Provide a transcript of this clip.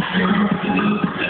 ¡Suscríbete al!